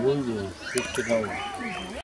뭔지 그 그렇게 나오